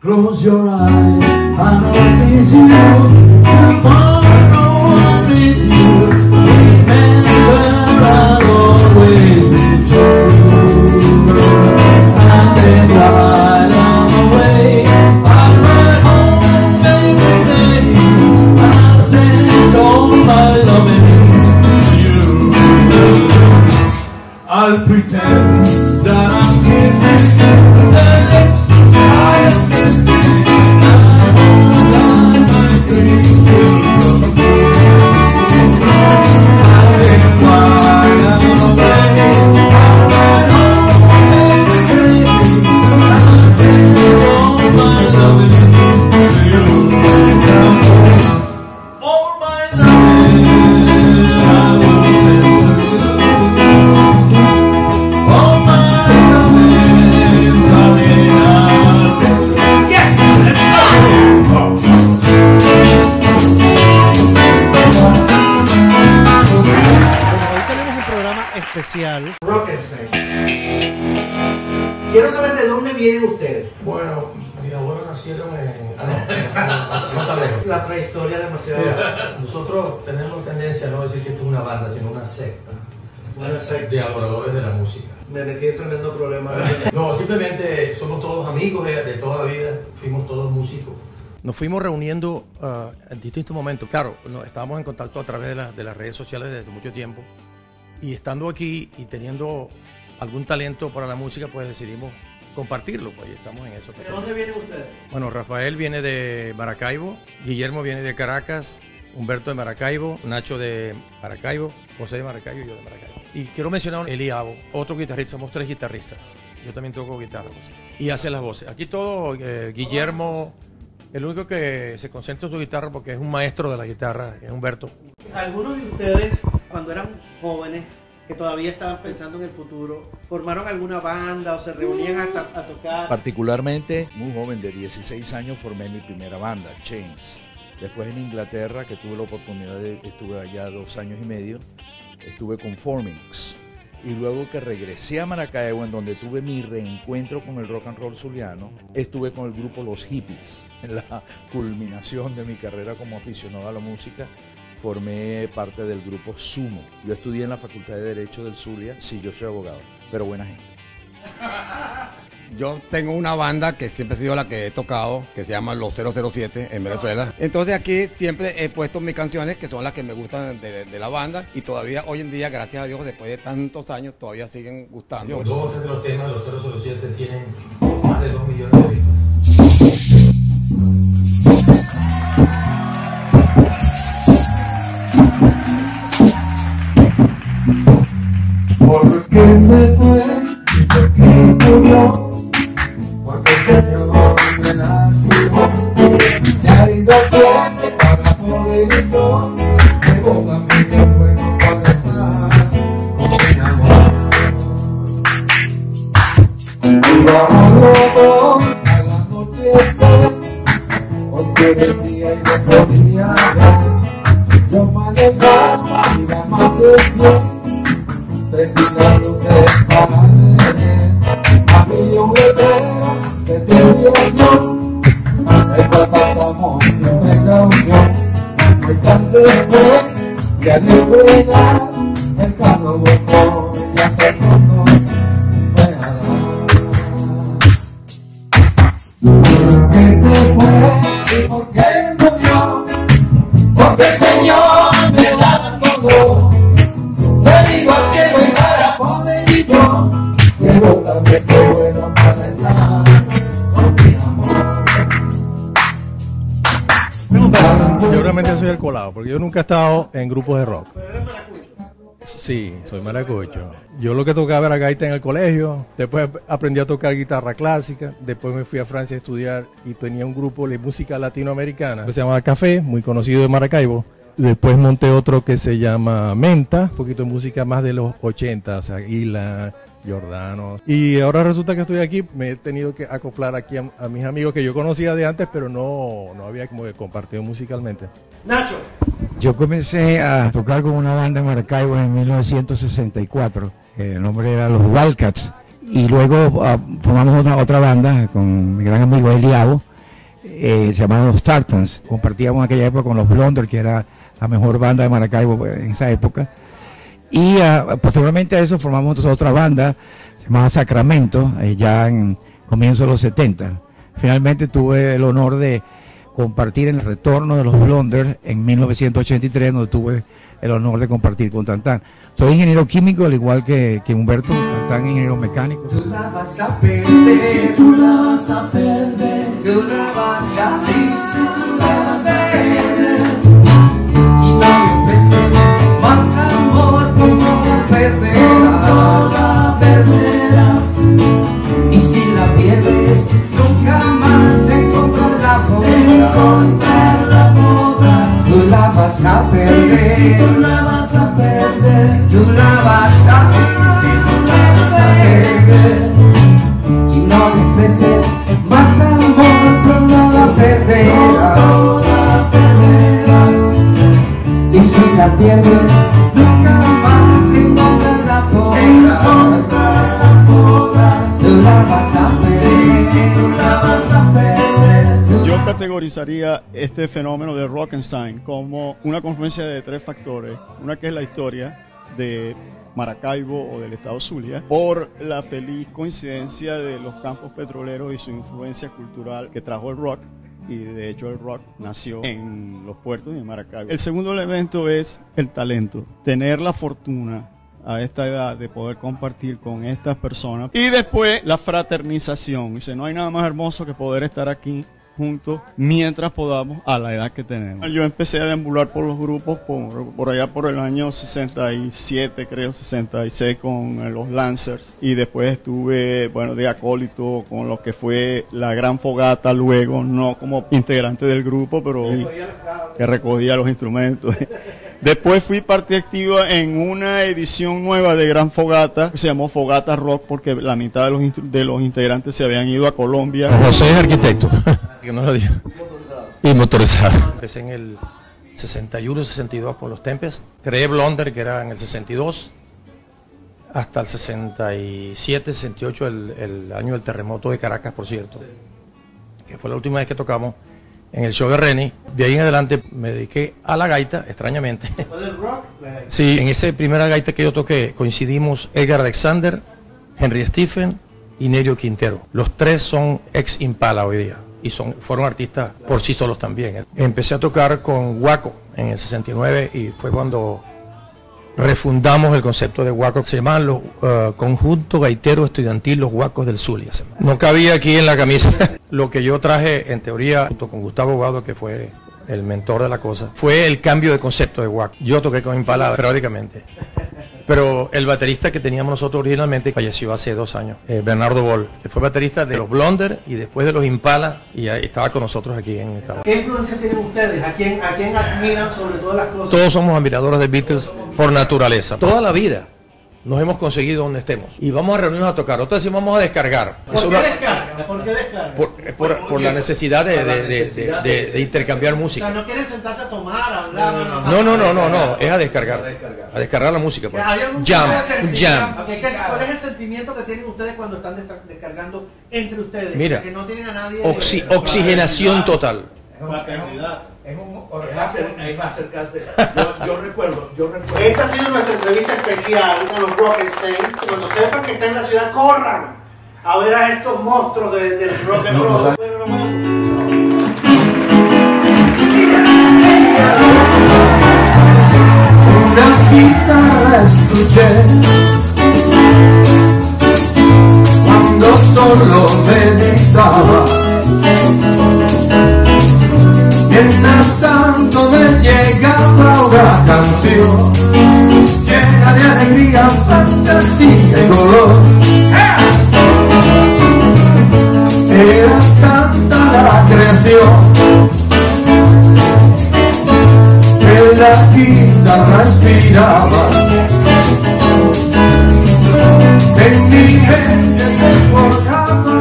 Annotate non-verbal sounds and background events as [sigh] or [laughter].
Close your eyes, Pretend that I'm kissing the lips I am kissing. Especial. Rockenstein. Quiero saber de dónde vienen ustedes. Bueno, mis abuelos nacieron en. Ah, no, no, no lejos. La prehistoria demasiado. Mira, nosotros tenemos tendencia a no decir que esto es una banda, sino una secta Una secta. de adoradores de la música. Me metí en tremendo problema. [laughs] No, simplemente somos todos amigos de, de toda la vida, fuimos todos músicos. Nos fuimos reuniendo ah, en distintos momentos. Claro, no, estábamos en contacto a través de, la- de las redes sociales desde mucho tiempo. Y estando aquí y teniendo algún talento para la música, pues decidimos compartirlo. Pues y estamos en eso. ¿De dónde vienen ustedes? Bueno, Rafael viene de Maracaibo, Guillermo viene de Caracas, Humberto de Maracaibo, Nacho de Maracaibo, José de Maracaibo y yo de Maracaibo. Y quiero mencionar a Eliabo, otro guitarrista, somos tres guitarristas. Yo también toco guitarra. pues, Y hace las voces. Aquí todo, eh, Guillermo, el único que se concentra en su guitarra porque es un maestro de la guitarra, es Humberto. Algunos de ustedes, cuando eran jóvenes, que todavía estaban pensando en el futuro, formaron alguna banda o se reunían hasta a tocar. Particularmente, muy joven, de 16 años, formé mi primera banda, Chains. Después en Inglaterra, que tuve la oportunidad de, estuve allá dos años y medio, estuve con Formings. Y luego que regresé a Maracaibo, en donde tuve mi reencuentro con el rock and roll zuliano, estuve con el grupo Los Hippies. En la [laughs] culminación de mi carrera como aficionado a la música, formé parte del grupo Sumo. Yo estudié en la Facultad de Derecho del Zulia, sí, yo soy abogado, pero buena gente. Yo tengo una banda que siempre ha sido la que he tocado, que se llama Los 007 en Venezuela. Entonces aquí siempre he puesto mis canciones, que son las que me gustan de, de la banda, y todavía hoy en día, gracias a Dios, después de tantos años, todavía siguen gustando. Dos de los temas de los 007 tienen más de 2 millones de vistas. Porque se fue y porque murió, porque el Señor me nació. Se ha ido siempre para poderito, que con amigos buenos para estar con mi amor. Y vamos los dos a la noche, porque decía y no podía ver. Yo manejaba y la maldición. Prendí las luces para leer Había un letrero de televisión Después pasamos sin precaución Muy tarde fue y al frenar El carro volcó y hasta el mundo fue Yo realmente soy el colado, porque yo nunca he estado en grupos de rock. Sí, soy maracucho. Yo lo que tocaba era gaita en el colegio, después aprendí a tocar guitarra clásica, después me fui a Francia a estudiar y tenía un grupo de música latinoamericana que se llamaba Café, muy conocido de Maracaibo. Después monté otro que se llama Menta, un poquito de música más de los 80, o sea, Jordanos. Y ahora resulta que estoy aquí, me he tenido que acoplar aquí a, a mis amigos que yo conocía de antes, pero no, no había como que compartido musicalmente. Nacho, Yo comencé a tocar con una banda en Maracaibo en 1964. El nombre era Los Wildcats. Y luego ah, formamos otra, otra banda con mi gran amigo Eliabo, eh, se llamaba Los Tartans. Compartíamos en aquella época con los Blonder, que era la mejor banda de Maracaibo en esa época. Y ah, posteriormente a eso formamos otra banda llamada Sacramento, eh, ya en comienzo de los 70. Finalmente tuve el honor de compartir en el retorno de los Blonder en 1983, donde tuve el honor de compartir con Tantán. Soy ingeniero químico, al igual que, que Humberto, Tantán ingeniero mecánico. Tú la vas a perder. Si tú la vas a perder. Tú la vas a sí, si tú la vas a la perderás. la perderás. Y si la pierdes, nunca más encontrarla podrás. Encontrarla podrás. Tú la vas a perder. Si tú la vas a perder. Tú la vas a si Este fenómeno de Rockenstein como una confluencia de tres factores. Una que es la historia de Maracaibo o del estado Zulia, por la feliz coincidencia de los campos petroleros y su influencia cultural que trajo el rock. Y de hecho el rock nació en los puertos de Maracaibo. El segundo elemento es el talento. Tener la fortuna a esta edad de poder compartir con estas personas. Y después la fraternización. Dice, no hay nada más hermoso que poder estar aquí juntos mientras podamos a la edad que tenemos. Yo empecé a deambular por los grupos por, por allá por el año 67, creo, 66 con eh, los Lancers y después estuve, bueno, de acólito con lo que fue la gran fogata luego, no como integrante del grupo, pero que recogía los instrumentos. [laughs] Después fui parte activa en una edición nueva de Gran Fogata, que se llamó Fogata Rock, porque la mitad de los, instru- de los integrantes se habían ido a Colombia. José es arquitecto. [laughs] que no lo diga. Y motorizado. Empecé en el 61, 62 con los Tempest. Creé Blonder, que era en el 62, hasta el 67, 68, el, el año del terremoto de Caracas, por cierto, que fue la última vez que tocamos en el show de Renny. De ahí en adelante me dediqué a la gaita, extrañamente. rock, Sí, en esa primera gaita que yo toqué coincidimos Edgar Alexander, Henry Stephen y Nerio Quintero. Los tres son ex Impala hoy día y son, fueron artistas por sí solos también. Empecé a tocar con Waco en el 69 y fue cuando refundamos el concepto de Huaco. Se llamaban los eh, Conjunto Gaitero Estudiantil Los Huacos del Zulia. No cabía aquí en la camisa. [laughs] Lo que yo traje, en teoría, junto con Gustavo Guado, que fue el mentor de la cosa, fue el cambio de concepto de Huaco. Yo toqué con Impala periódicamente. Pero el baterista que teníamos nosotros originalmente falleció hace dos años, eh, Bernardo Boll, que fue baterista de los Blonder y después de los Impala y estaba con nosotros aquí en esta ¿Qué influencia tienen ustedes? ¿A quién, ¿A quién admiran sobre todas las cosas? Todos somos admiradores de Beatles por naturaleza. Toda la vida nos hemos conseguido donde estemos. Y vamos a reunirnos a tocar. Otras decimos vamos a descargar. ¿Por Es qué una- descargan? ¿Por qué descargan? por, por- por la necesidad de, de- de- de- de- de intercambiar O sea, música. no quieren sentarse a tomar, a hablar. No, no, no, no, no. Es a descargar. A descargar la música. pues. ¿Hay algún Jam, un jam. Ok, ¿qué es- ¿Cuál es el sentimiento que tienen ustedes cuando están desca- descargando entre ustedes? Mira, que no tienen a nadie. Oxi- oxigenación total. Es un es más acercarse. Yo, yo recuerdo, yo recuerdo. Esta ha sido nuestra entrevista especial con los Rockenstein. Cuando sepan que están en la ciudad, corran a ver a estos monstruos de- del rock and roll. Bueno, nos vemos. Una guitarra escuché cuando solo meditaba. Canción llena de alegría, fantasía y color. Era tanta la creación que la guitarra inspiraba En mi mente se forjaba